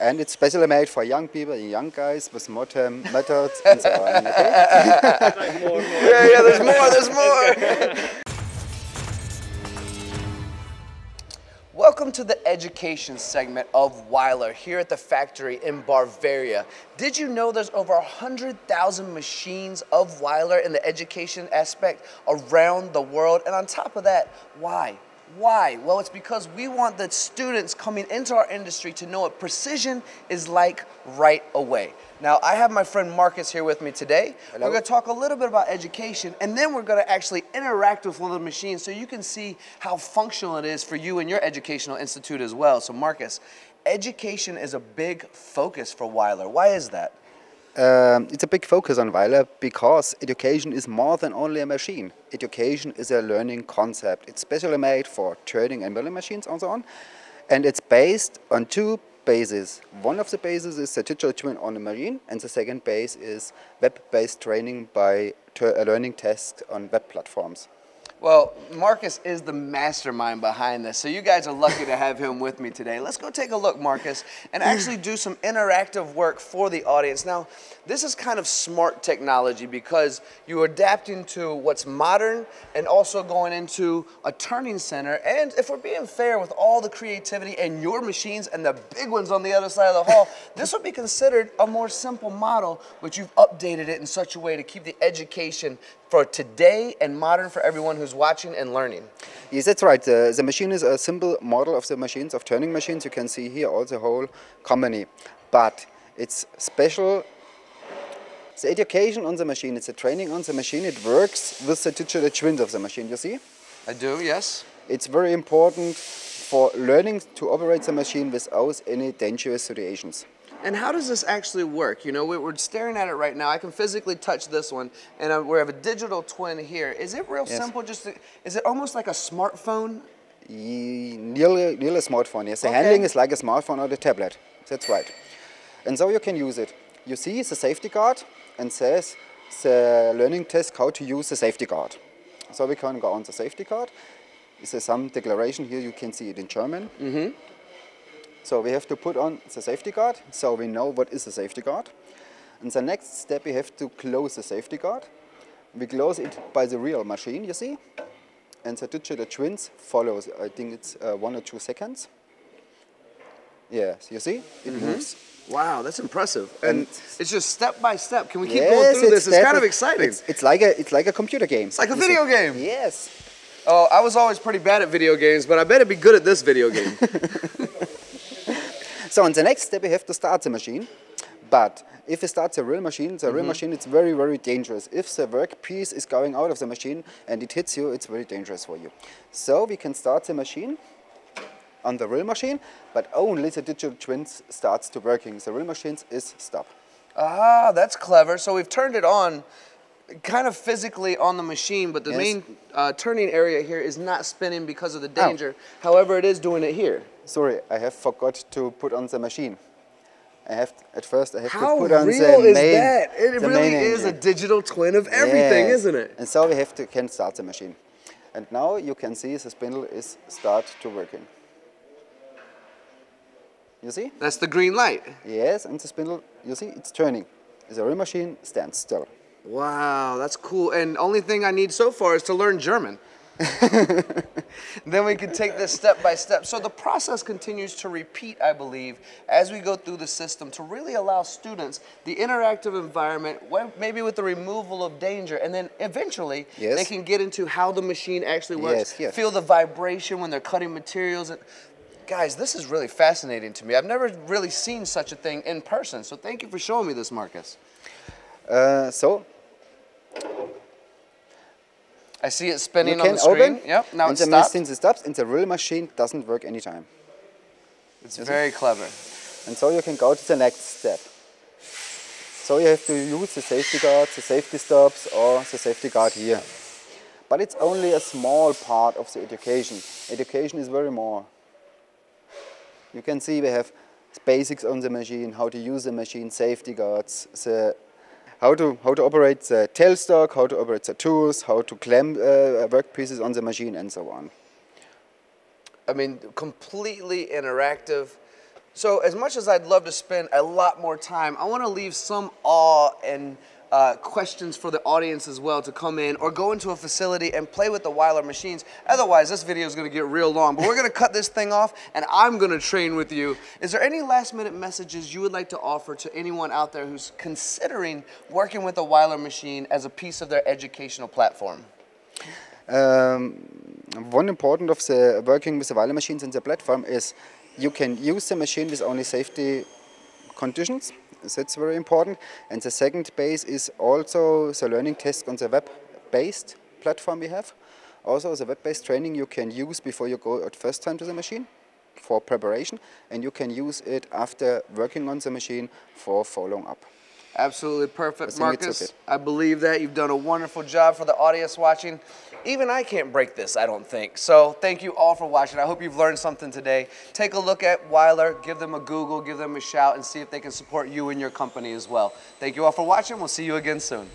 And it's specially made for young people, and young guys with modern methods and so on. Okay? yeah, yeah, there's more, there's more. Welcome to the education segment of Weiler here at the factory in Bavaria. Did you know there's over 100,000 machines of Weiler in the education aspect around the world? And on top of that, why? Why? Well, it's because we want the students coming into our industry to know what precision is like right away. Now, I have my friend Marcus here with me today. Hello. We're going to talk a little bit about education, and then we're going to actually interact with one of the machines so you can see how functional it is for you and your educational institute as well. So, Marcus, education is a big focus for Weiler. Why is that? Um, it's a big focus on Weiler because education is more than only a machine. Education is a learning concept. It's specially made for turning and milling machines and so on. And it's based on two bases. One of the bases is the digital twin on a machine, and the second base is web-based training by uh, learning tests on web platforms. Well, Marcus is the mastermind behind this, so you guys are lucky to have him with me today. Let's go take a look, Marcus, and actually do some interactive work for the audience. Now, this is kind of smart technology because you're adapting to what's modern and also going into a turning center. And if we're being fair with all the creativity and your machines and the big ones on the other side of the hall, this would be considered a more simple model, but you've updated it in such a way to keep the education for today and modern for everyone who's watching and learning. Yes, that's right. The, the machine is a simple model of the machines, of turning machines. You can see here all the whole company. But it's special. The education on the machine, it's the training on the machine. It works with the digital twins of the machine, you see? I do, yes. It's very important for learning to operate the machine without any dangerous situations. And how does this actually work? You know, we're staring at it right now. I can physically touch this one, and we have a digital twin here. Is it real Yes. simple? Just to, is it almost like a smartphone? Ye- Nearly, nearly a smartphone, yes. The Okay. handling is like a smartphone or a tablet. That's right. And so you can use it. You see the safety guard and says the learning test how to use the safety guard. So we can go on the safety guard. Is there some declaration here, you can see it in German. Mm-hmm. So we have to put on the safety guard, so we know what is the safety guard. And the next step, we have to close the safety guard. We close it by the real machine, you see. And the digital twins follows, I think it's uh, one or two seconds. Yes, you see, it moves. Wow, that's impressive. And, And- it's just step by step. Can we keep Yes, going through this? It's kind of exciting. It's, it's like a it's like a computer game. It's like a video game. Yes. oh, I was always pretty bad at video games, but I better be good at this video game. So in the next step, we have to start the machine. But if we start the real machine, the Mm-hmm. real machine, it's very, very dangerous. If the workpiece is going out of the machine and it hits you, it's very dangerous for you. So we can start the machine on the real machine, but only the digital twins starts to working. The real machines is stop. ah, that's clever. So we've turned it on kind of physically on the machine, but the main uh, turning area here is not spinning because of the Oh. danger. However, it is doing it here. Sorry, I have forgot to put on the machine. I have at first I have How to put on the real is that? It really main is a digital twin of everything, Yes. isn't it? And so we have to can start the machine. And now you can see the spindle is start to working. You see? That's the green light. Yes, and the spindle, you see, it's turning. The real machine stands still. Wow, that's cool. And only thing I need so far is to learn German. then we can take this step by step. So the process continues to repeat, I believe, as we go through the system to really allow students the interactive environment, maybe with the removal of danger, and then eventually Yes. they can get into how the machine actually works, Yes, yes. feel the vibration when they're cutting materials. And guys, this is really fascinating to me. I've never really seen such a thing in person. So thank you for showing me this, Marcus. Uh, so I see it you spinning on can the screen. open, Yep, now and it's the stopped. machine stops, and the real machine doesn't work anytime. It's very clever. And so you can go to the next step. So you have to use the safety guard, the safety stops, or the safety guard here. But it's only a small part of the education. Education is very more. You can see we have basics on the machine, how to use the machine, safety guards, the how to how to operate the tailstock, how to operate the tools, how to clamp uh, workpieces on the machine, and so on. I mean, completely interactive. So, as much as I'd love to spend a lot more time, I want to leave some awe and uh, questions for the audience as well to come in or go into a facility and play with the Weiler machines. Otherwise, this video is going to get real long. But we're going to cut this thing off and I'm going to train with you. Is there any last minute messages you would like to offer to anyone out there who's considering working with a Weiler machine as a piece of their educational platform? Um, one important of the working with the Weiler machines in the platform is you can use the machine with only safety conditions. That's very important. And the second base is also the learning test on the web-based platform we have. Also, the web-based training you can use before you go at first time to the machine for preparation, and you can use it after working on the machine for following up. Absolutely perfect, Marcus. I believe that you've done a wonderful job for the audience watching. Even I can't break this, I don't think. So thank you all for watching. I hope you've learned something today. Take a look at Weiler, give them a Google, give them a shout, and see if they can support you and your company as well. Thank you all for watching. We'll see you again soon.